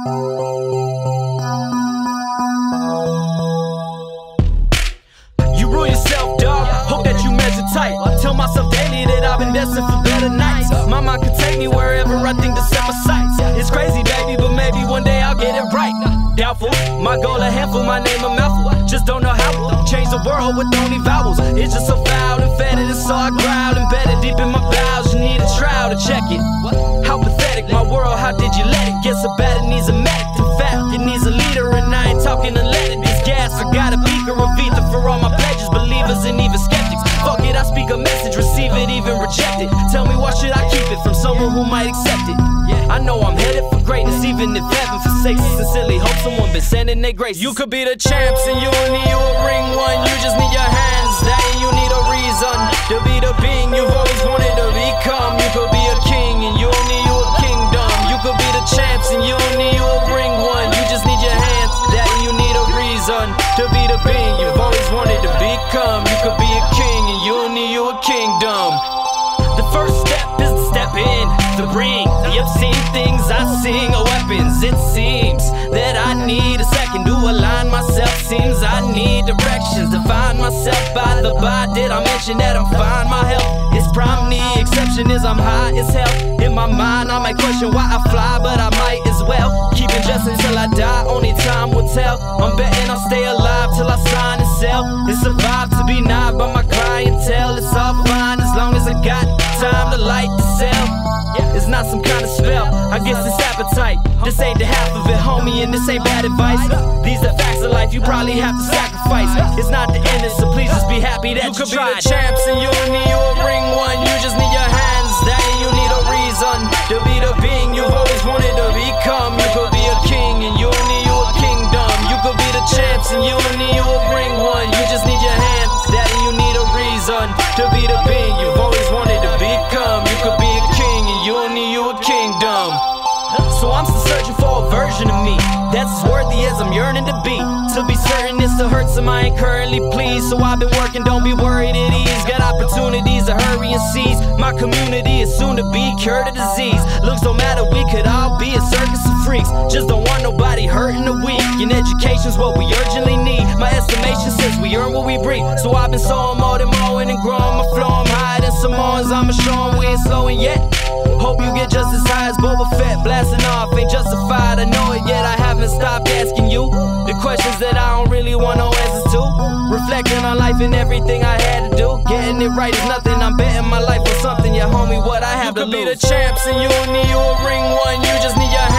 You rule yourself, dog. Hope that you measure tight. I tell myself daily that I've been destined for better nights. My mind can take me wherever I think to set my sights. It's crazy, baby, but maybe one day I'll get it right. Doubtful, my goal a handful, my name a mouthful. Just don't know how to change the world with only vowels. It's just so foul and fetid, it's so I growl embedded deep in my bowels. You need a trial to check it. How pathetic my world, how did you let it get so bad? It needs Tell me why should I keep it from someone who might accept it? I know I'm headed for greatness, even if heaven forsakes it. Sincerely hope someone been sending their grace. You could be the champs, and you need a ring one. You just need your hands, that and you need a reason to be the being you've always wanted to become. You could be a king, and you need you a kingdom. You could be the champs, and you need you a ring one. You just need your hands, that and you need a reason to be the being you've always wanted to become. Obscene things I sing weapons. It seems that I need a second to align myself. Seems I need directions to find myself by the by. Did I mention that I'm fine? My health is prime. The exception is I'm high as hell. In my mind, I might question why I fly, but I guess it's appetite. This ain't the half of it, homie, and this ain't bad advice. These are facts of life, you probably have to sacrifice. It's not the end, so please just be happy that you, you could tried. be the champs and you need you a ring one. You just need your hands, that and you need a reason to be the being you've always wanted to become. You could be a king and you need you a kingdom. You could be the champs and you need you a ring one. You just need your hands, that and you need a reason to be the being you've always searching for a version of me that's as worthy as I'm yearning to be. To be certain, it still hurts some I ain't currently pleased. So I've been working, don't be worried at ease. Got opportunities to hurry and seize. My community is soon to be cured of disease. Looks don't matter, we could all be a circus of freaks. Just don't want nobody hurting the weak. And education's what we urgently need. My estimation says we earn what we breathe. So I've been sowing more than mowing and growing my flow. I'm higher than Samoans, I'ma show 'em we ain't slowing yet. Hope you get just as as Boba Fett blasting off. Ain't justified, I know it yet. I haven't stopped asking you the questions that I don't really want no answers to. Reflecting on life and everything I had to do. Getting it right is nothing. I'm betting my life on something. Yeah, homie, what I have You to could be lose. the champs and you need you a ring one. You just need your